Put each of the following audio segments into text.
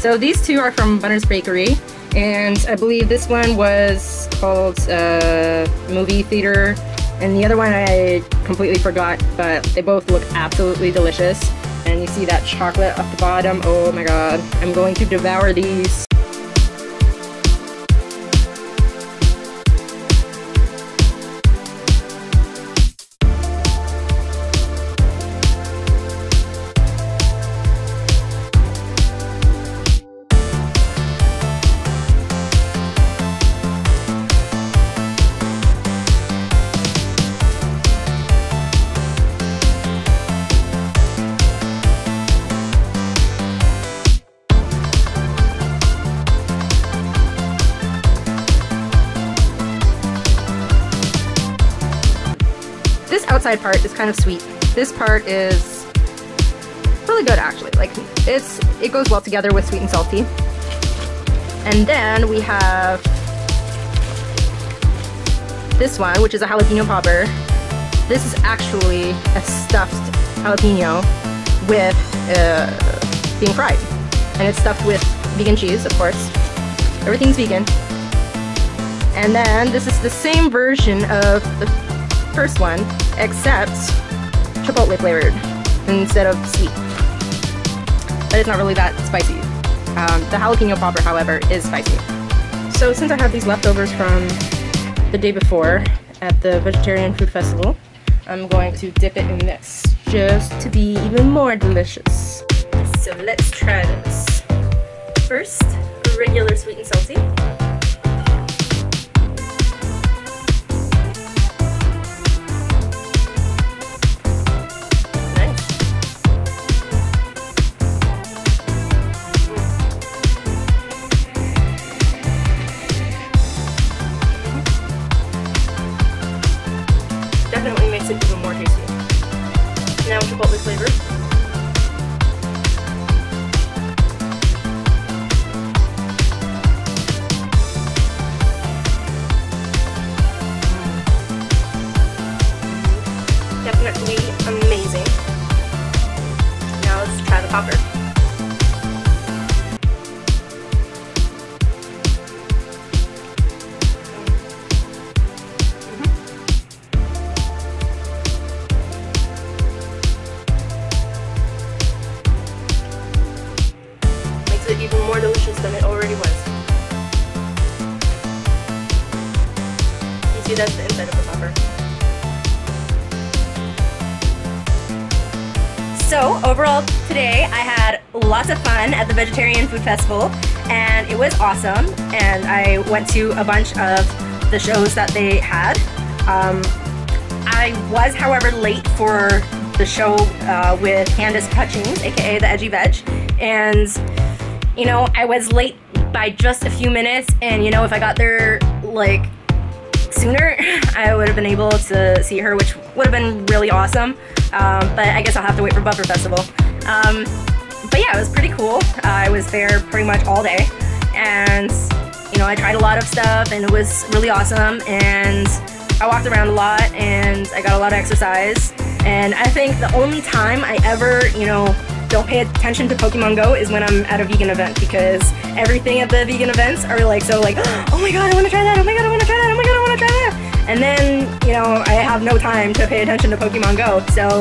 So these two are from Bunner's Bakery, and I believe this one was called uh, Movie Theater, and the other one I completely forgot, but they both look absolutely delicious. And you see that chocolate at the bottom, oh my god, I'm going to devour these. Outside part is kind of sweet. This part is really good actually. Like it's it goes well together with sweet and salty. And then we have this one, which is a jalapeno popper. This is actually a stuffed jalapeno with uh, being fried. And it's stuffed with vegan cheese, of course. Everything's vegan. And then this is the same version of the first one, except chipotle flavored instead of sweet. But it's not really that spicy. Um, the jalapeno popper, however, is spicy. So since I have these leftovers from the day before at the Vegetarian Food Festival, I'm going to dip it in this just to be even more delicious. So let's try this. First, regular sweet and salty. Popper. Makes it even more delicious than it already was. You see that's the inside of the popper. So overall today I had lots of fun at the Vegetarian Food Festival and it was awesome and I went to a bunch of the shows that they had. Um, I was however late for the show uh, with Candice Hutchings, aka the Edgy Veg, and you know I was late by just a few minutes and you know if I got there like sooner, I would have been able to see her, which would have been really awesome. Um, but I guess I'll have to wait for Buffer Festival. Um, but yeah, it was pretty cool. Uh, I was there pretty much all day, and you know, I tried a lot of stuff, and it was really awesome. And I walked around a lot, and I got a lot of exercise. And I think the only time I ever, you know, don't pay attention to Pokemon Go is when I'm at a vegan event because everything at the vegan events are like so like, oh my god, I want to try that. Oh my god, I want to try that. Oh my god, I want to try that. And then, you know, I have no time to pay attention to Pokemon Go. So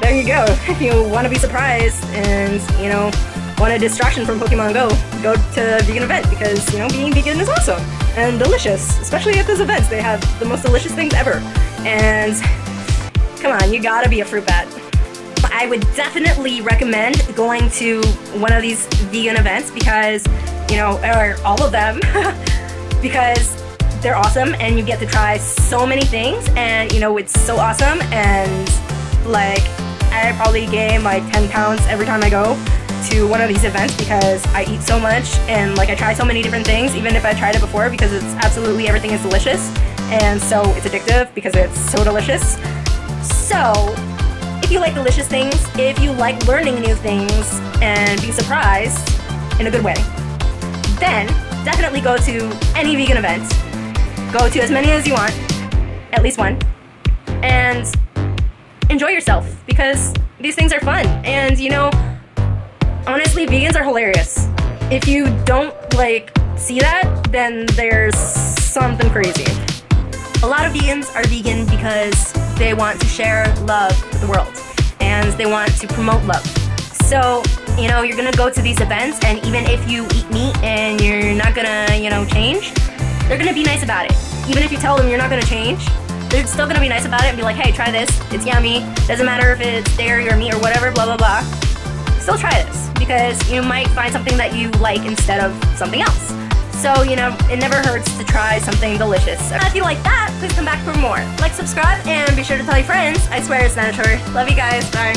there you go. If you want to be surprised and, you know, want a distraction from Pokemon Go, go to a vegan event because, you know, being vegan is awesome and delicious. Especially at those events. They have the most delicious things ever. And come on, you gotta be a fruit bat. I would definitely recommend going to one of these vegan events because, you know, or all of them, because they're awesome and you get to try so many things and, you know, it's so awesome and, like, I probably gain like 10 pounds every time I go to one of these events because I eat so much and, like, I try so many different things, even if I tried it before because it's absolutely everything is delicious and so it's addictive because it's so delicious. So, if you like delicious things, if you like learning new things and being surprised in a good way, then definitely go to any vegan event. Go to as many as you want, at least one, and enjoy yourself because these things are fun. And you know, honestly, vegans are hilarious. If you don't like see that, then there's something crazy. A lot of vegans are vegan because they want to share love with the world and they want to promote love. So, you know, you're gonna go to these events and even if you eat meat and you're not gonna, you know, change, they're gonna be nice about it. Even if you tell them you're not gonna change, they're still gonna be nice about it and be like, hey, try this, it's yummy. Doesn't matter if it's dairy or meat or whatever, blah, blah, blah. Still try this because you might find something that you like instead of something else. So, you know, it never hurts to try something delicious. If you like that, please come back for more. Like, subscribe, and be sure to tell your friends. I swear it's mandatory. Love you guys. Bye.